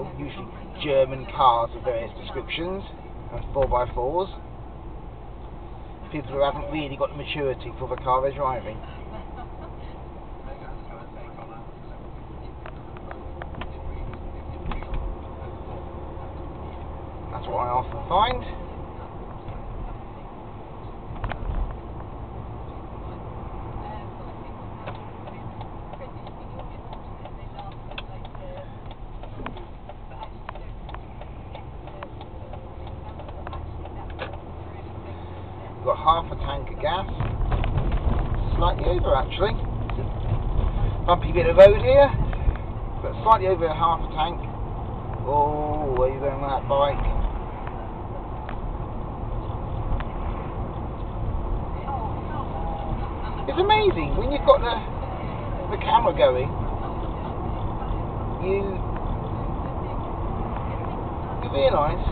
style, usually German cars of various descriptions and 4x4s. People who haven't really got the maturity for the car they're driving. That's what I often find. got half a tank of gas. Slightly over actually. Bumpy bit of road here, but slightly over half a tank. Oh, where are you going with that bike? It's amazing when you've got the the camera going. You you realise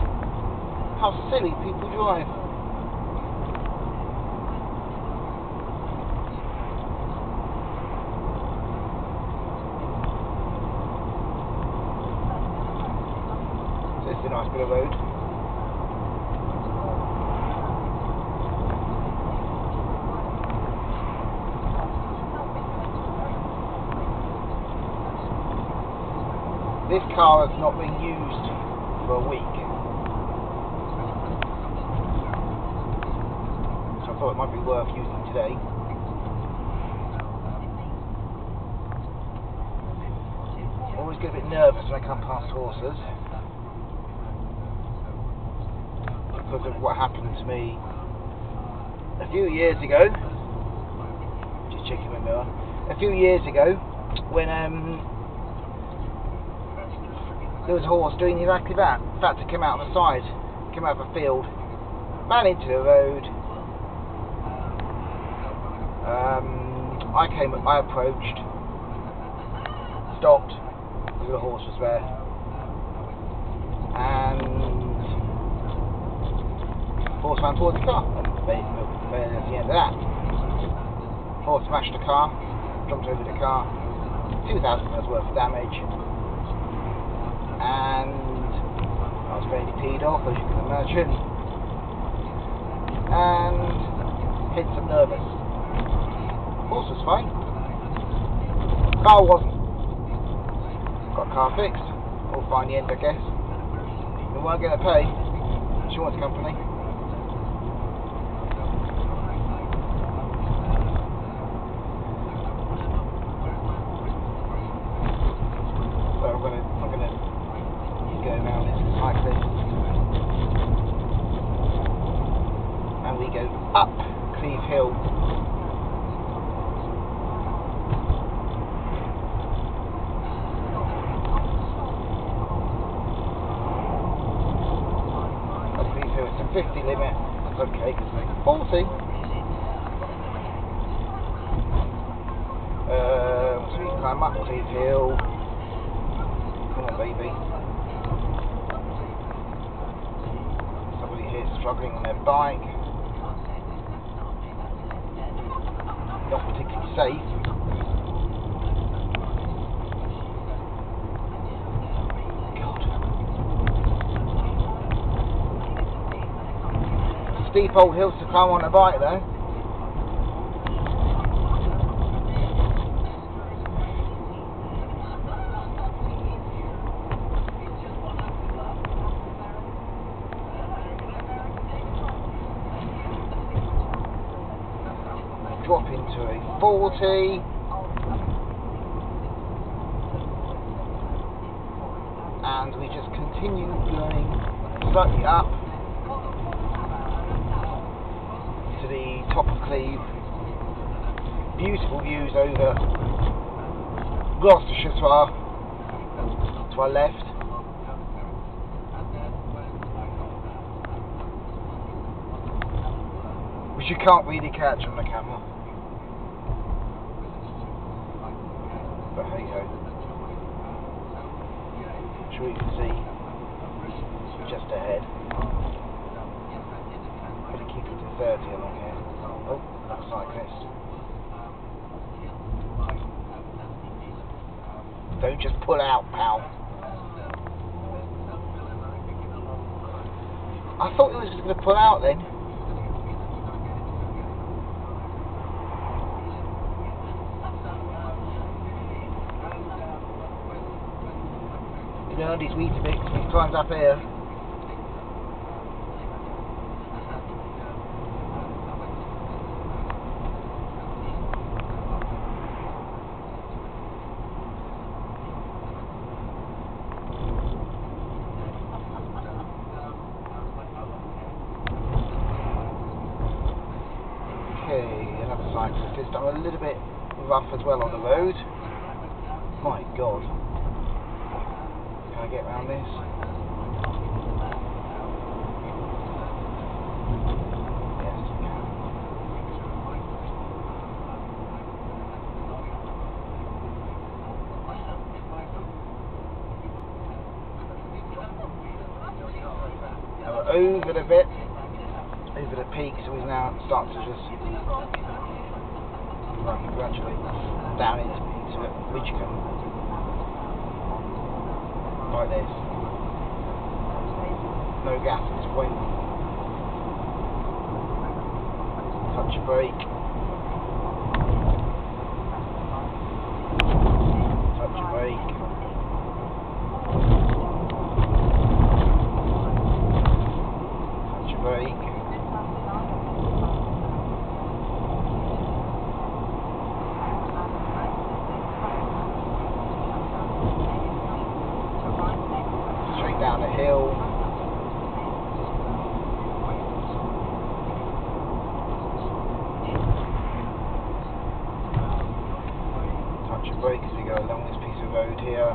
how silly people drive. Road. This car has not been used for a week. So I thought it might be worth using today. I always get a bit nervous when I come past horses. Because of what happened to me a few years ago. Just checking my mirror. A few years ago, when um, there was a horse doing exactly that. In fact, to come out of the side, came out of a field, ran into the road. Um, I came, I approached, stopped, because the horse was there, and Horse ran towards the car. At the end of that. Horse smashed the car, jumped over the car, 2,000 pounds worth of damage. And I was fairly peed off, as you can imagine. And hence I'm nervous. Horse was fine. Car wasn't. Got car fixed. All fine the end, I guess. We weren't going to pay. Insurance company. Up Cleeve Hill. Cleeve Hill, it's a 50 limit. That's okay, because it's 40. Um, so you climb up Cleeve Hill. Come on, baby. Somebody here struggling on their bike. Not particularly safe. God. Steep old hills to climb on a bike though. Drop into a 40. And we just continue going slightly up to the top of Cleeve. Beautiful views over Gloucestershire to our, to our left. Which you can't really catch on the camera. a hangover that's can see just ahead. I'm going to keep it to 30 along here. Oh, that cyclist. Don't just pull out, pal. I thought he was just going to pull out then. Earned his he climbs up here. Okay, another cyclist. I'm a little bit rough as well on the road. My God. Can get around this? Can. We're over the bit, over the peak, so we now start to just gradually down into, into Ridgecombe. Like this. No gas this point. Touch a brake. Touch a brake. Touch a brake. Straight down the hill. Touch a brake as we go along this piece of road here.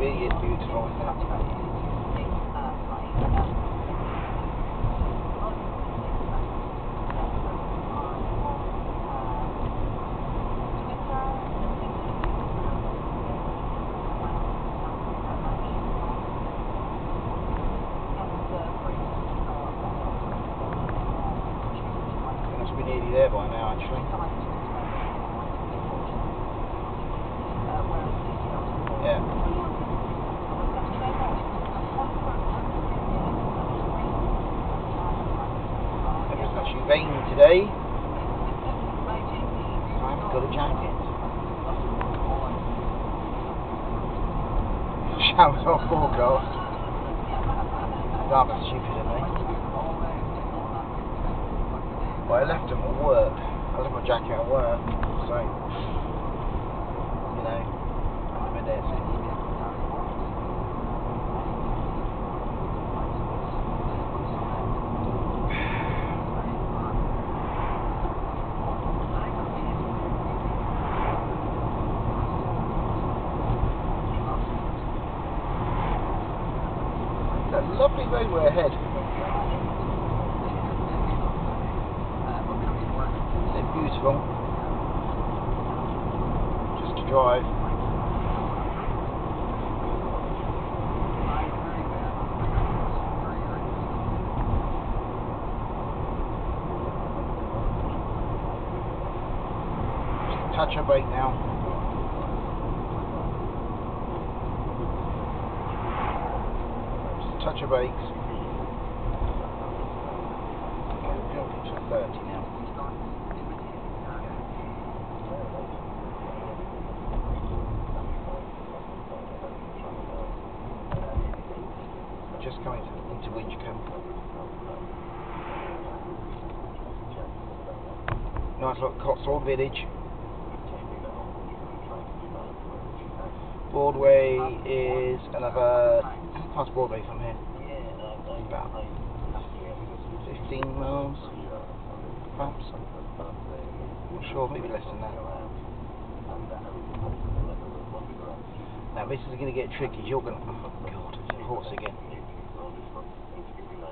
Really is beautiful, isn't it? Must be nearly there by now, actually. Yeah. It's actually raining today. I haven't got a jacket. Showers off forecast. Rather stupid of me. Well, I left them at work. I left my jacket at work, so you know, in there. Lovely we're ahead. Isn't beautiful? Just to drive. Touch a brake now. Just touch a brakes. Okay, we're going to 30 now. Just coming to, into Winchcombe. Nice little Cotswold village. Broadway is another past Broadway from here. About 15 miles, perhaps. Not sure, maybe less than that. Now this is going to get tricky. You're going to. Oh God, it's a horse again.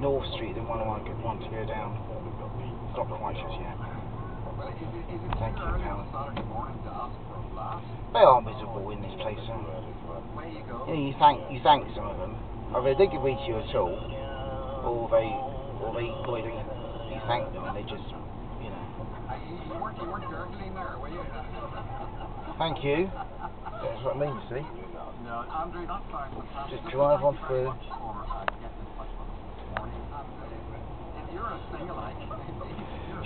North Street, the one I could want to go down. Not quite just yet. Thank you, pal. They are miserable in this place. Where you? Know, you thank you thank some of them. Either they give way to you at all, or they or they or they you thank them and they just you know. Thank you. That's what I mean. You see. No, Andrew, that sounds fantastic. Just drive on Thank you very through. much for getting in touch with us this morning. And if you're a single-like,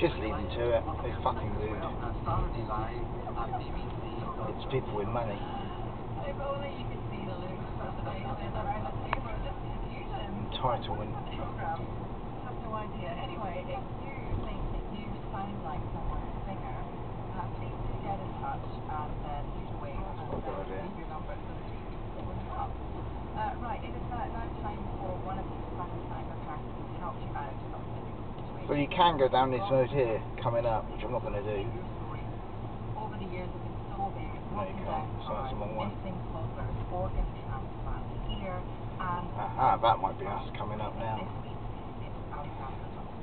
Just leave them to it. They're fucking rude. Saturday Live at BBC. It's people with money. If only you could see the looks of the faces around the table, just confusion. Entitlement. Program. Have no. Anyway, if you think that you sound like someone singer, please do get in touch and uh, leave a wave and That's not a good idea. leave your number so that we can phone you up. Uh, right, it is now time for one of these fun psychopaths to help you out of some difficult situations. So you can go down this road here, coming up, which I'm not going to do. Over the years have been so big, it's No, you can't. So that's the wrong one. organ transplant here, and Aha, that might be us coming up now. this week it's Alexander Johnson.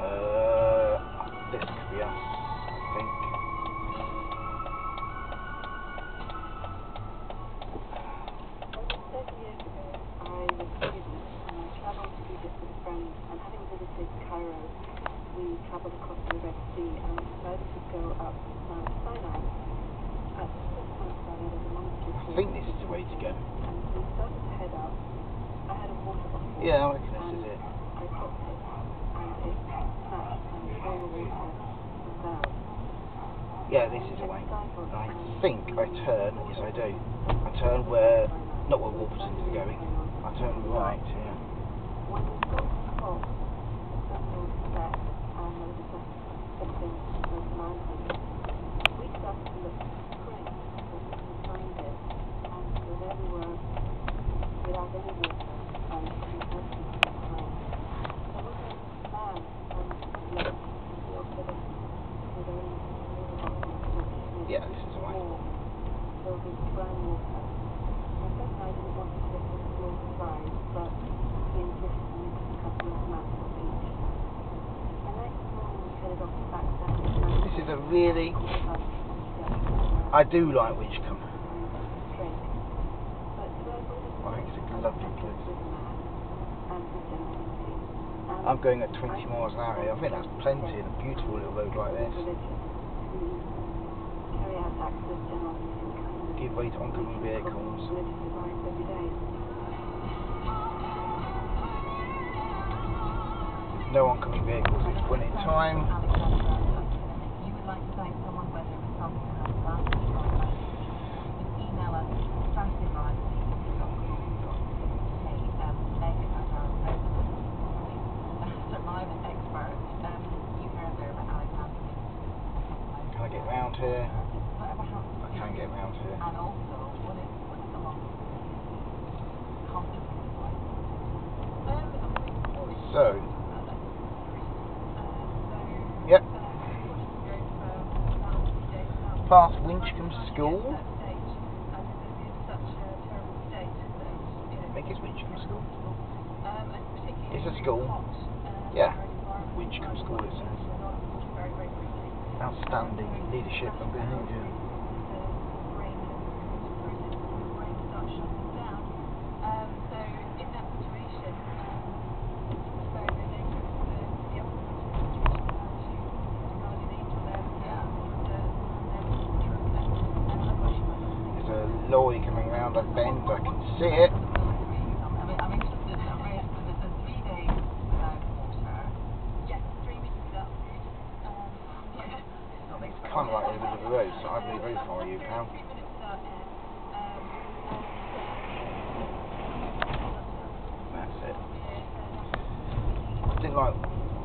Uh, Cairo, we travelled across the Red Sea and decided to go up Mount Sinai. At Mount Sinai, there's a monastery I think this is the way to go. And we started to head up. I had a water bottle. Yeah, I reckon this is it. I dropped it and it snapped and all the water was. Yeah, this is the way. And I think I turn, yes I do. I turn where, not where Wolverton's going. I turn right, yeah. When we got to the top, there was a step and there was a just something those mountains. We started to look strange, but we couldn't find it. And so there we were, without any water and some empty behind. There was a man and he looked, he offered us his own water bottle, which was Yeah, this is the way. small, filled with brown water. My friend and I didn't want to take a small size, but he insisted we took a couple of maps of each. The next morning we headed off back down the mountain. This is a really, I do like Winchcombe. I think it's a lovely place. I'm going at 20 miles an hour. I think that's plenty in a beautiful little road like this. Give way to oncoming vehicles. No oncoming vehicles this point in time. Alexander Johnson, if you would like to thank someone, whether it was something that has lasted or not, you can email us saturdayride um, Meg at our surviving expert. Um, you heard there about Alexander. Can I get round here? Whatever I can you. get round here. And also, what is, what is the longest comfortable? So, past Winchcombe School. I think it's Winchcombe School. It's a school. Yeah. Winchcombe School it says. Outstanding leadership and behaviour. There's a lorry coming round a bend, I can see it. I'm interested in it, because it's a three days without water. Yes, three weeks without food. Um, yeah. So they It's kind of like of road, I far you, pal. That's it. I didn't like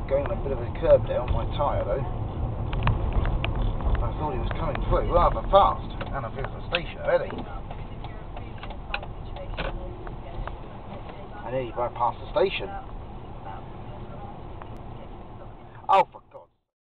going on a bit of a curb there on my tyre though. I thought he was coming through rather fast, and I feel the station already. I nearly bypassed the station.